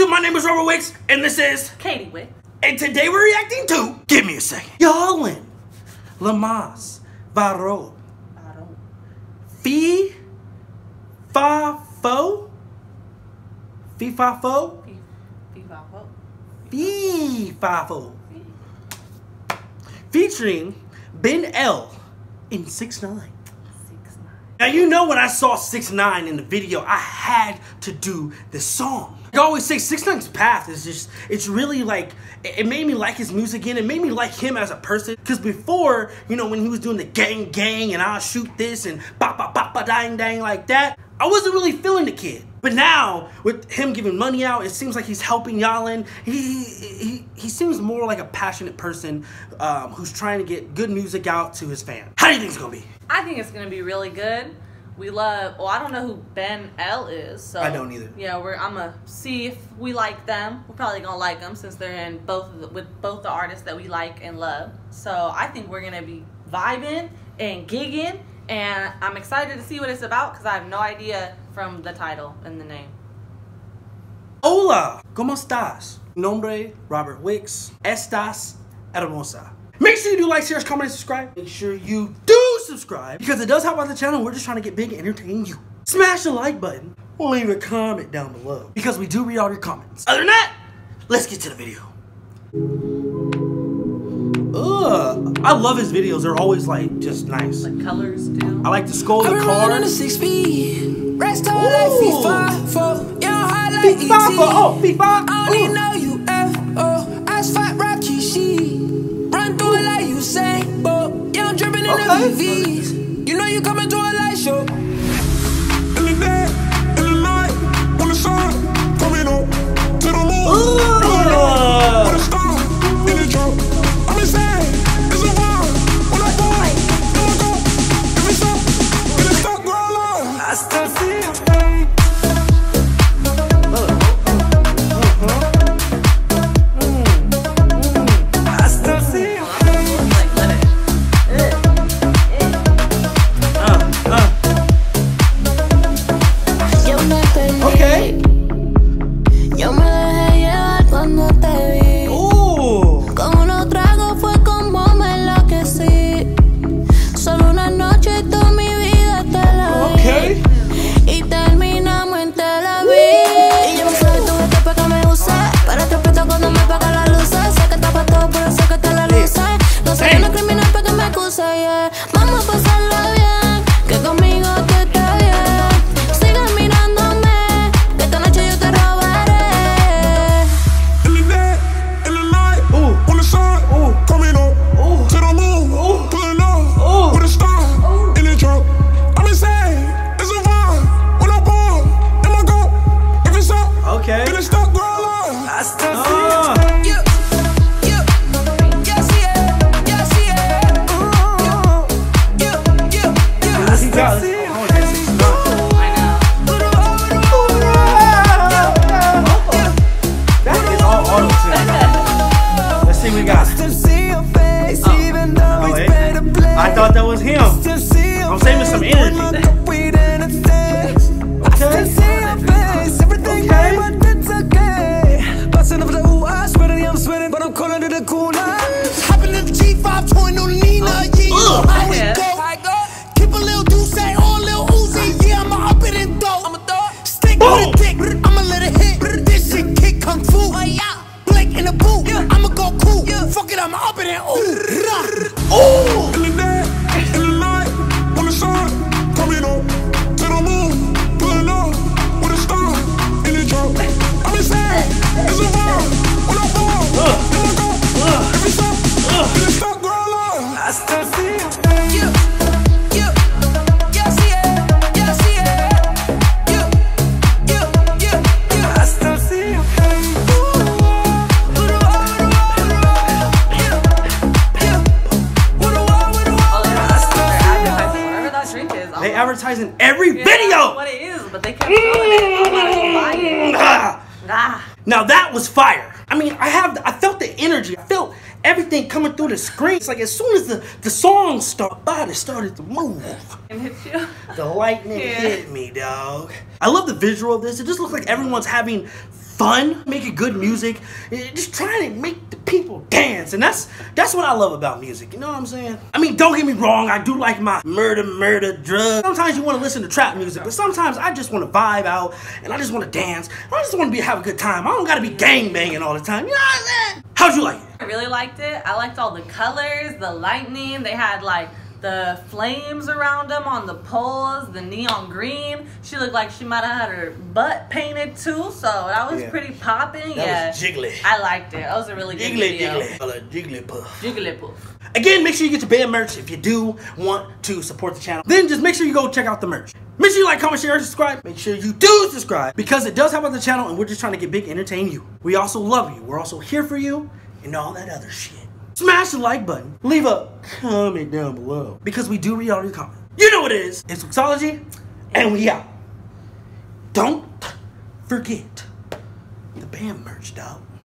YouTube? My name is Robert Wicks, and this is Katie Wicks. And today we're reacting to. Give me a second. Y'allin. Lamas. Varo. I don't. Fee. Fa fo. Fee fa fo. Fee, fee, fa, fo. Fee fa fo. Featuring Ben El. in 6 9 Six, nine. Now you know when I saw 6 9 in the video, I had to do this song. I always say 6 9's path is just, it's really like, it made me like his music again. It made me like him as a person. Cause before, you know, when he was doing the gang gang and I'll shoot this and ba ba ba ba dang dang like that, I wasn't really feeling the kid. But now, with him giving money out, it seems like he's helping Yailin. He, he, he seems more like a passionate person um, who's trying to get good music out to his fans. How do you think it's gonna be? I think it's gonna be really good. We love. Well, I don't know who Ben El is. So I don't either. Yeah, we're. I'm gonna see if we like them. We're probably gonna like them since they're in both of the, with both the artists that we like and love. So I think we're gonna be vibing and gigging, and I'm excited to see what it's about because I have no idea from the title and the name. Hola, ¿cómo estás? Nombre Robert Wicks. Estás hermosa. Make sure you do like, share, comment, and subscribe. Make sure you do subscribe because it does help out the channel. We're just trying to get big and entertain you. Smash the like button. Leave a comment down below because we do read all your comments. Other than that, let's get to the video. Ugh, I love his videos. They're always like just nice. The colors too. I like to scold I've the been rolling car. on a six speed. Rest all Ooh. like FIFA. For yeah, high like FIFA, oh, FIFA. I don't Ooh. even know you VVs. You know you coming to a light show. Auto tune. Let's see what we got. Still see your face, even though Oh, wait. I thought that was him. Still see your I'm saving some energy. when I got weed in its days. I still see your face, everything Okay. okay. but it's okay. Busting up the ooh, I sweating, yeah, I'm sweating, but I'm calling it a cooler. Hopping in the G5, touring on Nina, yeah, you know how we Yeah. Advertising every Yeah, I don't know video. What it is, but they kept showing it. I'm not gonna it. Ah. Ah. Now that was fire. I mean, I have, I felt the energy. I felt everything coming through the screen. It's like as soon as the the song started, body started to move. And hit you. The lightning Yeah. hit me, dog. I love the visual of this. It just looks like everyone's having fun, making good music, eh, just trying to make the people dance, and that's that's what I love about music. You know what I'm saying? I mean, don't get me wrong, I do like my murder, murder, drugs. Sometimes you want to listen to trap music, but sometimes I just want to vibe out and I just want to dance. I just want to be have a good time. I don't gotta be gang banging all the time. You know what I'm saying? How'd you like it? I really liked it. I liked all the colors, the lightning. They had like the flames around them on the poles, the neon green. She looked like she might have had her butt painted too, so that was Yeah. pretty popping. That yeah, was jiggly. I liked it. That was a really good Jiggly, video. jiggly, Well, a Jigglypuff. Again, make sure you get your band merch if you do want to support the channel. Then just make sure you go check out the merch. Make sure you like, comment, share, and subscribe. Make sure you do subscribe because it does help out the channel and we're just trying to get big, entertain you. We also love you. We're also here for you and all that other shit. Smash the like button. Leave a comment down below because we do read all your comments. You know what it is. It's Wicksology and we out. Don't forget the band merch, dog.